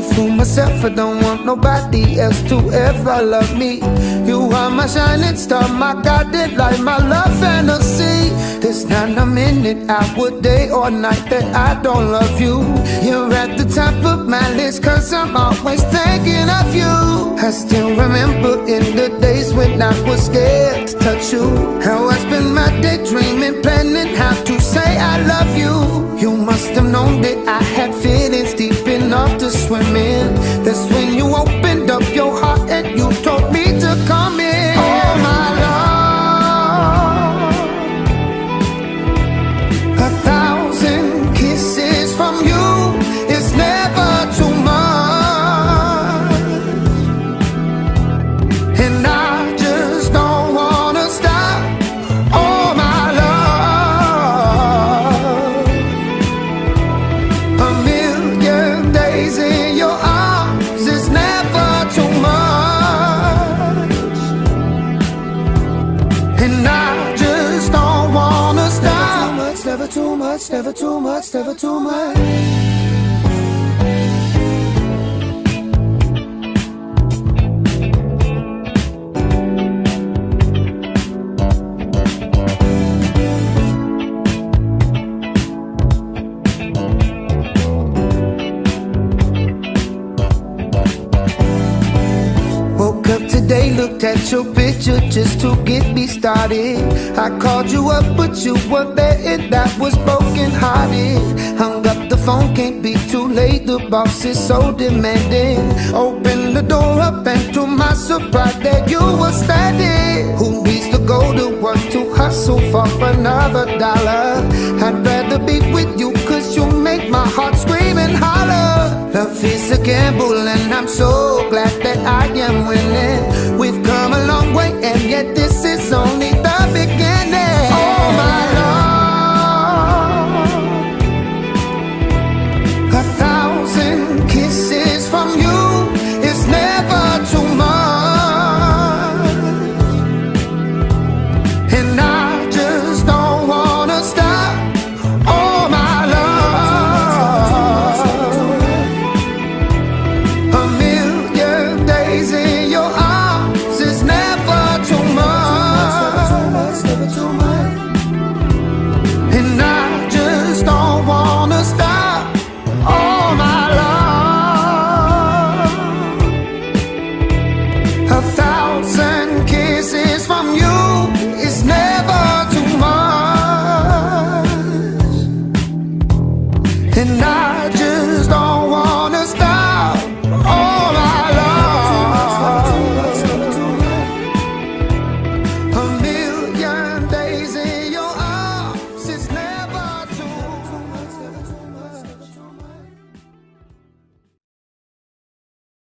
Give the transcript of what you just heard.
to myself, I don't want nobody else to ever love me. You are my shining star, my guiding light, my love fantasy. There's not a minute, hour, day, or night that I don't love you. You're at the top of my list, cause I'm always thinking of you. I still remember in the days when I was scared to touch you. How I spent my day dreaming, planning how to opened up your too much, never too much, never too much. Today, looked at your picture just to get me started. I called you up, but you weren't there, and that was broken hearted. Hung up the phone, can't be too late. The boss is so demanding. Open the door up, and to my surprise, that you were standing. Who needs to go to work to hustle for another dollar? I'd rather be with you, cause you make my heart scream and holler. Love is a gamble, and And I just don't want